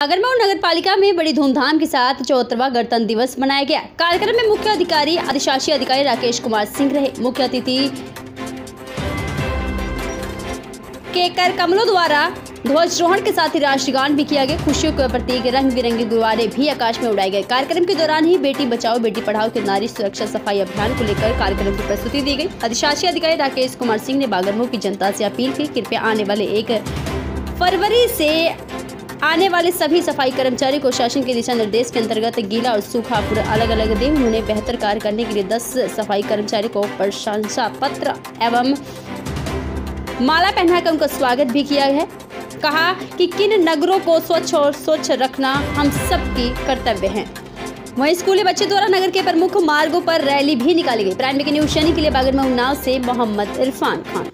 अगरमऊ नगर पालिका में बड़ी धूमधाम के साथ चौहत्तरवा गणतंत्र दिवस मनाया गया। कार्यक्रम में मुख्य अधिकारी अधिशासी अधिकारी राकेश कुमार सिंह रहे। मुख्य अतिथि के कर कमलों द्वारा ध्वजारोहण के साथ ही राष्ट्रगान भी किया गया। खुशियों के प्रतीक रंग बिरंगे गुब्बारे भी आकाश में उड़ाए गए। कार्यक्रम के दौरान ही बेटी बचाओ, बेटी पढ़ाओ के नारी सुरक्षा सफ़ाई अभियान को लेकर कार्यक्रम की प्रस्तुति दी गई। अधिशासी अधिकारी राकेश कुमार सिंह ने बागरमऊ की जनता से अपील की, कृपया आने वाले एक फरवरी से आने वाले सभी सफ़ाई कर्मचारी को शासन के दिशा निर्देश के अंतर्गत गीला और सूखा कूड़ा अलग अलग दे उन्होंने बेहतर कार्य करने के लिए 10 सफ़ाई कर्मचारी को प्रशंसा पत्र एवं माला पहनाकर उनका स्वागत भी किया है। कहा कि किन नगरों को स्वच्छ और स्वच्छ रखना हम सबकी कर्तव्य है। वहीं स्कूली बच्चे द्वारा नगर के प्रमुख मार्गों पर रैली भी निकाली गई। प्राइम न्यूज़ शनि के लिए बागरमऊ उन्नाव से मोहम्मद इरफान खान।